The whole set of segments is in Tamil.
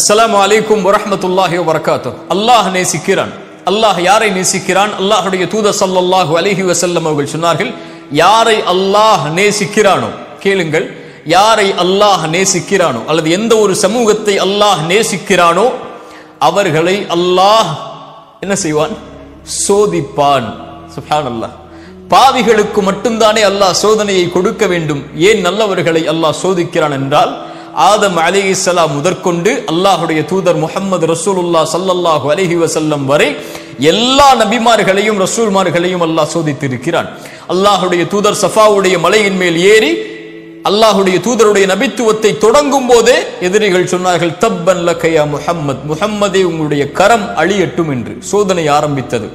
அஸ்லாம் அலைக்கும் வரமத்துல்லாஹி வபரகாத்து அல்லாஹ் நேசிக்கிறான். அல்லாஹ் யாரை நேசிக்கிறான்? அல்லாஹுடைய தூத சல்லாஹூ அலைஹி வசல்லம் அவர்கள் சொன்னார்கள் யாரை அல்லாஹ் நேசிக்கிறானோ? கேளுங்கள் யாரை அல்லாஹ் நேசிக்கிறானோ? அல்லது எந்த ஒரு சமூகத்தை அல்லாஹ் நேசிக்கிறானோ அவர்களை அல்லாஹ் என்ன செய்வான்? சோதிப்பான். அல்லாஹ் பாவிகளுக்கு மட்டும்தானே அல்லாஹ் சோதனையை கொடுக்க வேண்டும். ஏன் நல்லவர்களை அல்லாஹ் சோதிக்கிறான்? என்றால் ஆதம் அலிஹிஸ்ஸலாம் முதற்கொண்டு அல்லாஹுடைய தூதர் முகமது ரசூலுல்லா சல்லல்லாஹு அலஹி வசல்லம் வரை எல்லா நபிமார்களையும் ரசூல்மார்களையும் அல்லாஹ் சோதித்திருக்கிறான். அல்லாஹுடைய தூதர் சஃபாவுடைய மலையின் மேல் ஏறி அல்லாஹுடைய தூதருடைய நபித்துவத்தை தொடங்கும் போதே எதிரிகள் சொன்னார்கள் தப்பன் லக்கையா முஹம்மத் முஹம்மதே உங்களுடைய கரம் அழியட்டும் என்று சோதனை ஆரம்பித்தது.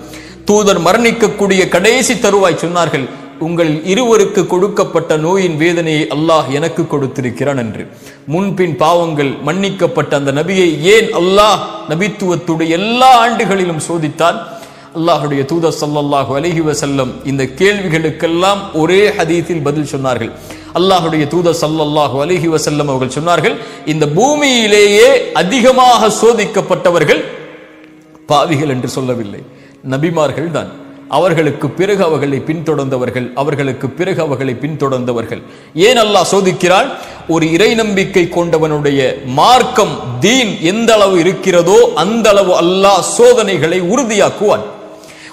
தூதர் மரணிக்கக்கூடிய கடைசி தருவாய் சொன்னார்கள் உங்கள் இருவருக்கு கொடுக்கப்பட்ட நோயின் வேதனையை அல்லாஹ் எனக்கு கொடுத்திருக்கிறான் என்று. முன்பின் பாவங்கள் மன்னிக்கப்பட்ட அந்த நபியை ஏன் அல்லாஹ் நபித்துவத்துடைய எல்லா ஆண்டுகளிலும் சோதித்தான்? அல்லாஹுடைய தூத சல்லாஹு அலஹி வசல்லம் இந்த கேள்விகளுக்கெல்லாம் ஒரே ஹதீத்தில் பதில் சொன்னார்கள். அல்லாஹுடைய தூத சல்லாஹு அலஹி வசல்லம் அவர்கள் சொன்னார்கள் இந்த பூமியிலேயே அதிகமாக சோதிக்கப்பட்டவர்கள் பாவிகள் என்று சொல்லவில்லை. நபிமார்கள் தான் அவர்களுக்கு பிறகு அவர்களை பின்தொடர்ந்தவர்கள் அவர்களுக்கு பிறகு அவர்களை பின்தொடர்ந்தவர்கள். ஏன் அல்லாஹ் சோதிக்கிறான் ஒரு இறை நம்பிக்கை கொண்டவனுடைய மார்க்கம் தீன் எந்த அளவு இருக்கிறதோ அந்த அளவு அல்லாஹ் சோதனைகளை உறுதியாக்குவான்.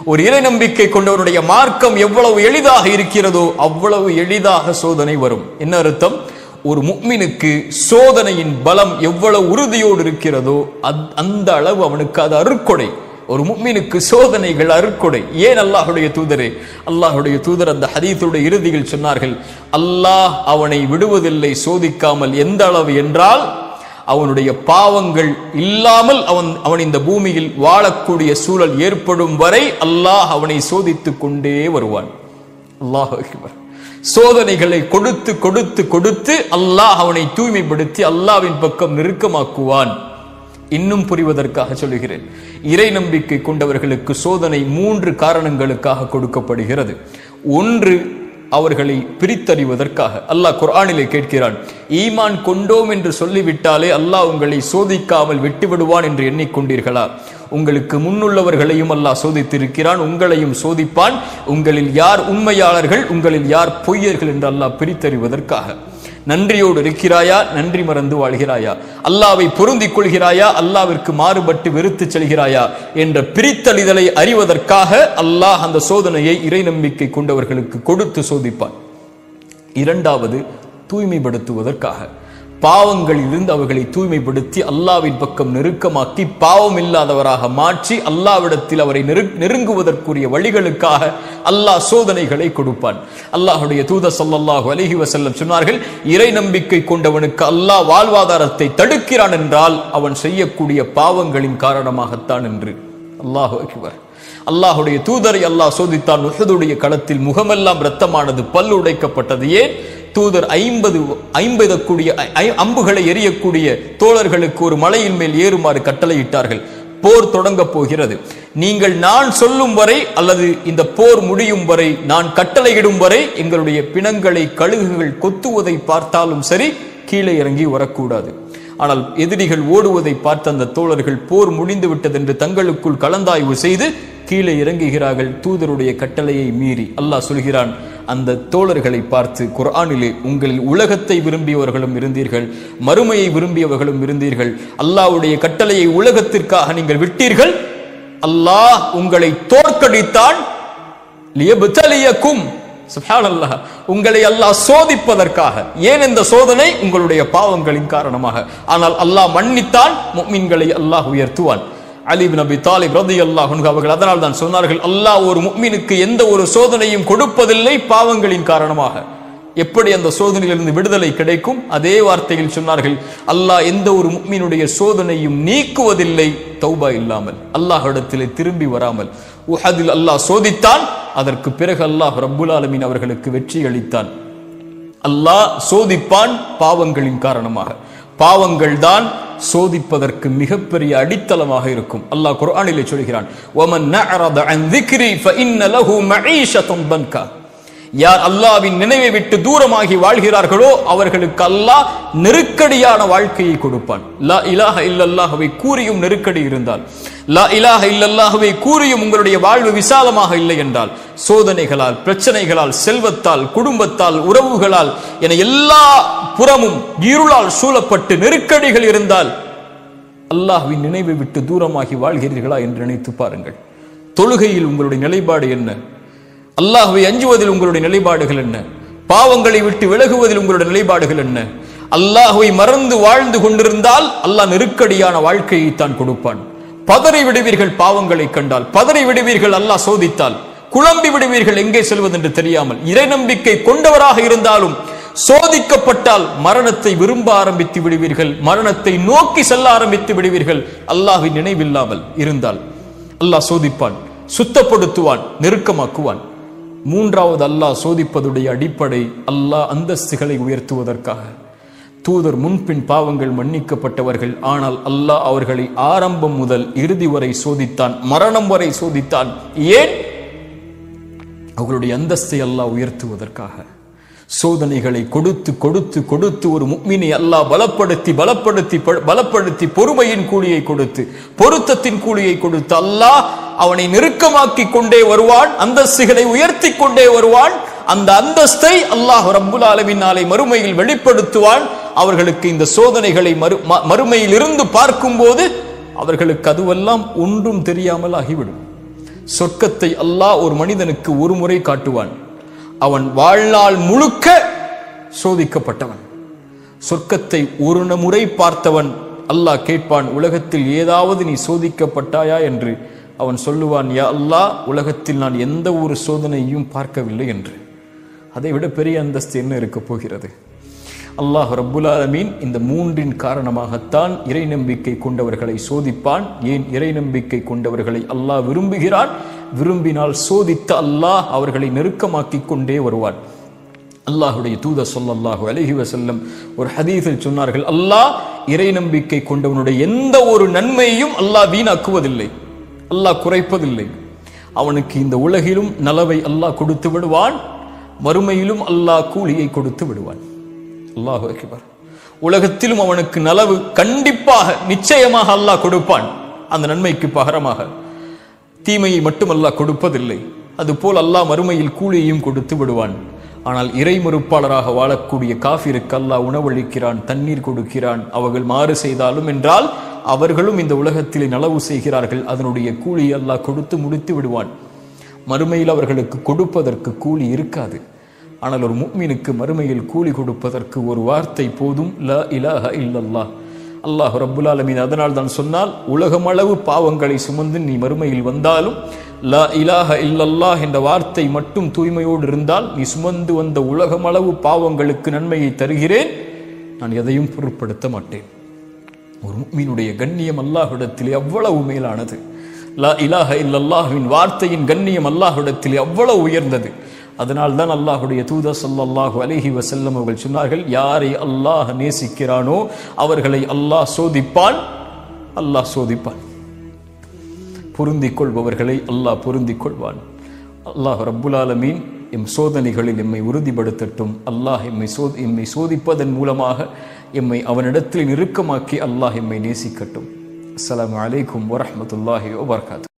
ஒரு இறை நம்பிக்கை கொண்டவனுடைய மார்க்கம் எவ்வளவு எளிதாக இருக்கிறதோ அவ்வளவு எளிதாக சோதனை வரும். என்ன அர்த்தம்? ஒரு முக்மினுக்கு சோதனையின் பலம் எவ்வளவு உறுதியோடு இருக்கிறதோ அந்த அளவு அவனுக்கு அது அருக்கொடை ஒரு முக்மீனுக்கு சோதனைகள் அருக்கொடை ஏன் அல்லாஹுடைய தூதரே? அல்லாஹுடைய தூதர் அந்த ஹதீத்துடைய இறுதியில் சொன்னார்கள் அல்லாஹ் அவனை விடுவதில்லை சோதிக்காமல் எந்த அளவு என்றால் அவனுடைய பாவங்கள் இல்லாமல் அவன் அவன் இந்த பூமியில் வாழக்கூடிய சூழல் ஏற்படும் வரை அல்லாஹ் அவனை சோதித்துக் கொண்டே வருவான். அல்லாஹ் சோதனைகளை கொடுத்து கொடுத்து கொடுத்து அல்லாஹ் அவனை தூய்மைப்படுத்தி அல்லாவின் பக்கம் நெருக்கமாக்குவான். இன்னும் புரிவதற்காக சொல்லுகிறேன் இறை நம்பிக்கை கொண்டவர்களுக்கு சோதனை மூன்று காரணங்களுக்காக கொடுக்கப்படுகிறது. ஒன்று அவர்களை பிரித்தறிவதற்காக. அல்லாஹ் குர்ஆனிலே கேட்கிறான் ஈமான் கொண்டோம் என்று சொல்லிவிட்டாலே அல்லாஹ் உங்களை சோதிக்காமல் விட்டுவிடுவான் என்று எண்ணிக்கொண்டீர்களா? உங்களுக்கு முன்னுள்ளவர்களையும் அல்லாஹ் சோதித்திருக்கிறான் உங்களையும் சோதிப்பான். உங்களில் யார் உண்மையாளர்கள் உங்களில் யார் பொய்யர்கள் என்று அல்லாஹ் பிரித்தறிவதற்காக. நன்றியோடு இருக்கிறாயா? நன்றி மறந்து வாழ்கிறாயா? அல்லாவை பொருந்திக் கொள்கிறாயா? அல்லாவிற்கு மாறுபட்டு வெறுத்து செல்கிறாயா? என்ற பிரித்தளிதலை அறிவதற்காக அல்லாஹ் அந்த சோதனையை இறை நம்பிக்கை கொண்டவர்களுக்கு கொடுத்து சோதிப்பான். இரண்டாவது தூய்மைப்படுத்துவதற்காக. பாவங்களிலிருந்து அவர்களை தூய்மைப்படுத்தி அல்லாவின் பக்கம் நெருக்கமாக்கி பாவம் இல்லாதவராக மாற்றி அல்லாவிடத்தில் அவரை நெருங்குவதற்குரிய வழிகளுக்காக அல்லாஹ் சோதனைகளை கொடுப்பான். அல்லாஹுடைய தூத சொல்லல்லாஹு அலஹி வசல்லம் சொன்னார்கள் இறை நம்பிக்கை கொண்டவனுக்கு அல்லாஹ் வாழ்வாதாரத்தை தடுக்கிறான் என்றால் அவன் செய்யக்கூடிய பாவங்களின் காரணமாகத்தான் என்று. அல்லாஹு அகிவர் அல்லாஹுடைய தூதரை அல்லாஹ் சோதித்தான் உஹதுடைய களத்தில் முகமெல்லாம் இரத்தமானது பல் உடைக்கப்பட்டது. ஏன்? தூதர் ஐம்பது ஐம்பது கூடிய அம்புகளை எரியக்கூடிய தோழர்களுக்கு ஒரு மலையின் மேல் ஏறுமாறு கட்டளையிட்டார்கள். போர் தொடங்கப் போகிறது. நீங்கள் நான் சொல்லும் வரை அல்லது இந்த போர் முடியும் வரை நான் கட்டளையிடும் வரை எங்களுடைய பிணங்களை கழுகுகள் கொத்துவதை பார்த்தாலும் சரி கீழே இறங்கி வரக்கூடாது. ஆனால் எதிரிகள் ஓடுவதை பார்த்த அந்த தோழர்கள் போர் முடிந்து விட்டது என்று தங்களுக்குள் கலந்தாய்வு செய்து கீழே இறங்குகிறார்கள் தூதருடைய கட்டளையை மீறி. அல்லாஹ் சொல்கிறான் அந்த தோழர்களை பார்த்து குர்ஆனிலே உங்களில் உலகத்தை விரும்பியவர்களும் இருந்தீர்கள் மறுமையை விரும்பியவர்களும் இருந்தீர்கள் அல்லாவுடைய கட்டளையை உலகத்திற்காக நீங்கள் விட்டீர்கள் அல்லாஹ் உங்களை தோற்கடித்தான். உங்களை அல்லாஹ் சோதிப்பதற்காக. ஏன் இந்த சோதனை? உங்களுடைய பாவங்களின் காரணமாக. ஆனால் அல்லாஹ் மன்னித்தான் முக்மின்களை அல்லாஹ் உயர்த்துவான். அலி நபி தாலிப் ரதி அல்லாஹ் அவர்கள் அதனால் தான் சொன்னார்கள் அல்லாஹ் ஒரு முக்மினுக்கு எந்த ஒரு சோதனையும் கொடுப்பதில்லை பாவங்களின் காரணமாக. எப்படி அந்த சோதனையிலிருந்து விடுதலை கிடைக்கும்? அதே வார்த்தையில் சொன்னார்கள் அல்லாஹ் எந்த ஒரு முக்மீனுடைய சோதனையும் நீக்குவதில்லை. தௌபா இல்லாமல் அல்லாஹிடத்திலே திரும்பி வராமல் உஹதில் அல்லாஹ் சோதித்தான். அதற்கு பிறகு அல்லாஹ் ரப்புல் ஆலமீன் அவர்களுக்கு வெற்றி அளித்தான். அல்லாஹ் சோதிப்பான் பாவங்களின் காரணமாக. பாவங்கள் தான் சோதிப்பதற்கு மிகப்பெரிய அடித்தளமாக இருக்கும். அல்லாஹ் குர்ஆனிலே சொல்கிறான் யார் அல்லாவின் நினைவை விட்டு தூரமாகி வாழ்கிறார்களோ அவர்களுக்கு அல்லாஹ் நெருக்கடியான வாழ்க்கையை கொடுப்பான். லா இலாஹ இல்லல்லாஹவை கூறியும் நெருக்கடி இருந்தால். லா இலாஹ இல்லல்லாஹவை கூறியும் உங்களுடைய வாழ்வு விசாலமாக இல்லை என்றால் சோதனைகளால் பிரச்சனைகளால் செல்வத்தால் குடும்பத்தால் உறவுகளால் என எல்லா புறமும் இருளால் சூழப்பட்டு நெருக்கடிகள் இருந்தால் அல்லாஹ்வின் நினைவை விட்டு தூரமாகி வாழ்கிறீர்களா என்று நினைத்து பாருங்கள். தொழுகையில் உங்களுடைய நிலைப்பாடு என்ன? அல்லாஹுவை அஞ்சுவதில் உங்களுடைய நிலைப்பாடுகள் என்ன? பாவங்களை விட்டு விலகுவதில் உங்களுடைய நிலைப்பாடுகள் என்ன? அல்லாஹுவை மறந்து வாழ்ந்து கொண்டிருந்தால் அல்லாஹ் நெருக்கடியான வாழ்க்கையை தான் கொடுப்பான். பதறி விடுவீர்கள் பாவங்களை கண்டால். பதறி விடுவீர்கள் அல்லாஹ் சோதித்தால். குழம்பி விடுவீர்கள் எங்கே செல்வதென்று தெரியாமல். இறை நம்பிக்கை கொண்டவராக இருந்தாலும் சோதிக்கப்பட்டால் மரணத்தை விரும்ப ஆரம்பித்து விடுவீர்கள். மரணத்தை நோக்கி செல்ல ஆரம்பித்து விடுவீர்கள். அல்லாஹின் நினைவில்லாமல் இருந்தால். அல்லாஹ் சோதிப்பான் சுத்தப்படுத்துவான் நெருக்கமாக்குவான். மூன்றாவது அல்லாஹ் சோதிப்பதுடைய அடிப்படை அல்லாஹ் அந்தஸ்துகளை உயர்த்துவதற்காக. தூதர் முன்பின் பாவங்கள் மன்னிக்கப்பட்டவர்கள். ஆனால் அல்லாஹ் அவர்களை ஆரம்பம் முதல் இறுதி வரை சோதித்தான் மரணம் வரை சோதித்தான். ஏன்? அவர்களுடைய அந்தஸ்தை அல்லாஹ் உயர்த்துவதற்காக. சோதனைகளை கொடுத்து கொடுத்து கொடுத்து ஒரு முக்மினை அல்லாஹ் பலப்படுத்தி பலப்படுத்தி பலப்படுத்தி பொறுமையின் கூலியை கொடுத்து பொருத்தத்தின் கூலியை கொடுத்து அல்லாஹ் அவனை நெருக்கமாக்கி கொண்டே வருவான் அந்தஸ்துகளை உயர்த்தி கொண்டே வருவான். அந்த அந்தஸ்தை அல்லாஹ் ரப்புல் அளவினாலே நாளை மறுமையில் வெளிப்படுத்துவான். அவர்களுக்கு இந்த சோதனைகளை மறு ம- மறுமையில் இருந்து பார்க்கும்போது அவர்களுக்கு அதுவெல்லாம் ஒன்றும் தெரியாமல் ஆகிவிடும். சொர்க்கத்தை அல்லாஹ் ஒரு மனிதனுக்கு ஒரு முறை காட்டுவான். அவன் வாழ்நாள் முழுக்க சோதிக்கப்பட்டவன். சொர்க்கத்தை ஒரு ந- முறை பார்த்தவன் அல்லாஹ் கேட்பான் உலகத்தில் ஏதாவது நீ சோதிக்கப்பட்டாயா? என்று அவன் சொல்லுவான் யா அல்லாஹ் உலகத்தில் நான் எந்த ஒரு சோதனையும் பார்க்கவில்லை என்று. அதை விட பெரிய அந்தஸ்து என்ன இருக்கப் போகிறது? அல்லாஹ் ரப்புல் இந்த மூன்றின் காரணமாகத்தான் இறை நம்பிக்கை கொண்டவர்களை சோதிப்பான். ஏன் இறை நம்பிக்கை கொண்டவர்களை அல்லாஹ் விரும்புகிறான்? விரும்பினால் சோதித்த அல்லாஹ் அவர்களை நெருக்கமாக்கி கொண்டே வருவார். அல்லாஹுடைய தூத சொல்லல்லாஹு அலஹி வசல்லம் ஒரு ஹதீஸில் சொன்னார்கள் அல்லாஹ் இறை நம்பிக்கை கொண்டவனுடைய எந்த ஒரு நன்மையையும் அல்லாஹ் வீணாக்குவதில்லை. அல்லாஹ் குறைப்பதில்லை. அவனுக்கு இந்த உலகிலும் நலவை அல்லாஹ் கொடுத்து விடுவான் மறுமையிலும் அல்லாஹ் கூலியை கொடுத்து விடுவான். அல்லாஹு அக்பர். உலகத்திலும் அவனுக்கு நலவு கண்டிப்பாக நிச்சயமாக அல்லாஹ் கொடுப்பான். அந்த நன்மைக்கு பகரமாக தீமையை மட்டும் அல்லாஹ் கொடுப்பதில்லை. அதுபோல் அல்லாஹ் மறுமையில் கூலியையும் கொடுத்து விடுவான். ஆனால் இறை மறுப்பாளராக வாழக்கூடிய காஃபிருக்கு அல்லாஹ் உணவளிக்கிறான் தண்ணீர் கொடுக்கிறான். அவர்கள் மாறு செய்தாலும் என்றால் அவர்களும் இந்த உலகத்திலே நலவு செய்கிறார்கள். அதனுடைய கூலி அல்லாஹ் கொடுத்து முடித்து விடுவான். மறுமையில் அவர்களுக்கு கொடுப்பதற்கு கூலி இருக்காது. ஆனால் ஒரு முக்மீனுக்கு மறுமையில் கூலி கொடுப்பதற்கு ஒரு வார்த்தை போதும். ல இலாஹ இல்லல்லாஹ். அல்லாஹ் ரப்புல் ஆலமீன் அதனால் தான் சொன்னால் உலகமளவு பாவங்களை சுமந்து நீ மறுமையில் வந்தாலும் லா இலாஹ இல்லல்லாஹ் என்ற வார்த்தை மட்டும் தூய்மையோடு இருந்தால் நீ சுமந்து வந்த உலகமளவு பாவங்களுக்கு நன்மையை தருகிறேன். நான் எதையும் பொருட்படுத்த மாட்டேன். ஒரு மீனுடைய கண்ணியம் அல்லாஹிடத்தில் அவ்வளவு மேலானது. லா இலாஹ இல்லல்லாஹின் வார்த்தையின் கண்ணியம் அல்லாஹிடத்தில் அவ்வளவு உயர்ந்தது. அதனால் தான் அல்லாஹுடைய தூத ஸல்லல்லாஹு அலைஹி வசல்லம் அவர்கள் சொன்னார்கள் யாரை அல்லாஹ் நேசிக்கிறானோ அவர்களை அல்லாஹ் சோதிப்பான் அல்லாஹ் சோதிப்பான். பொருந்திக் கொள்பவர்களை அல்லாஹ் பொருந்திக் கொள்வான் அல்லாஹ் ரப்புலாலமீன் எம் சோதனைகளில் எம்மை உறுதிப்படுத்தட்டும். அல்லாஹ் எம்மை சோ எம்மை சோதிப்பதன் மூலமாக எம்மை அவனிடத்தில் நெருக்கமாக்கி அல்லாஹ் எம்மை நேசிக்கட்டும். அஸ்லாம் அலைக்கும் வரமத்துல்லாஹி வபர்காத்து